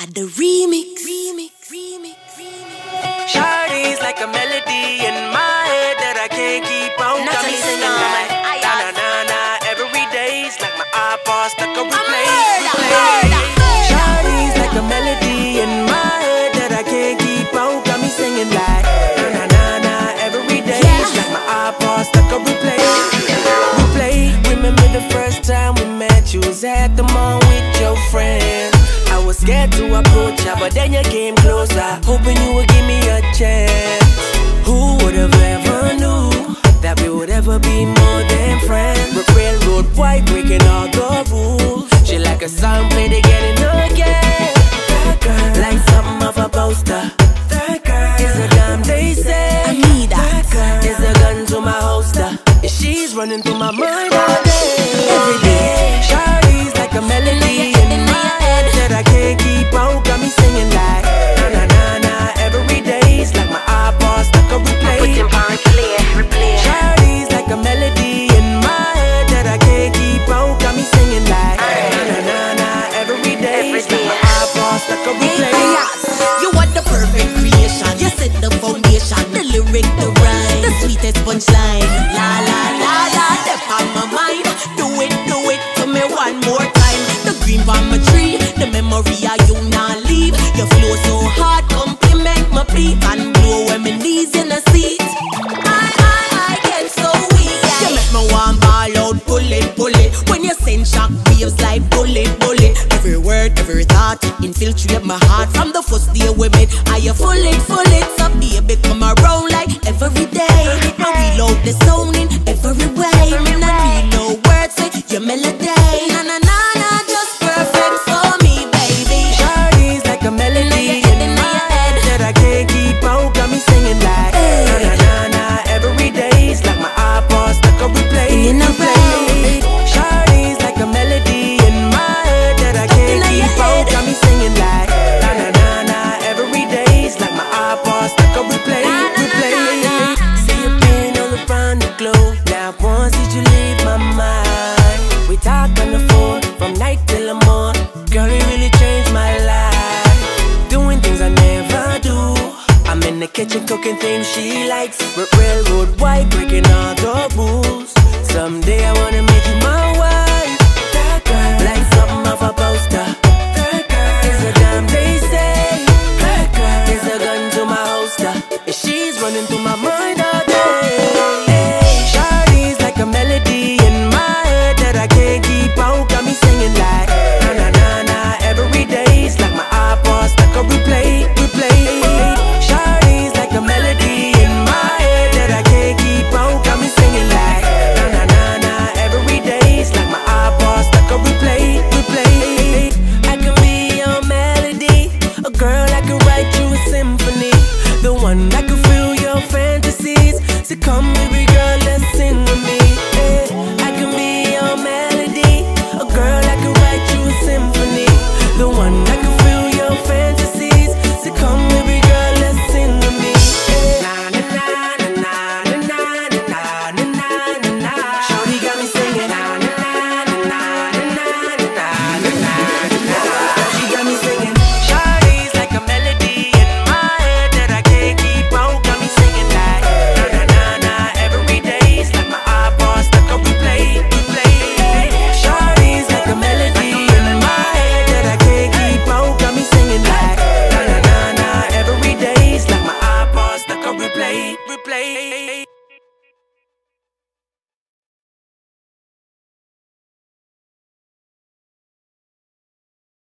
at the remix. remix. Then you came closer, hoping break the rhyme. The sweetest punchline. La la la la, step on my mind. Do it, do it to me one more time. The green bomb Every word, every thought infiltrate my heart from the first day we met. I a am full it, full it so baby. Come around like every day. I reload the soundin'. kitchen cooking things she likes. R railroad white, breaking all the rules. Someday I wanna one. I can feel your fantasies. So come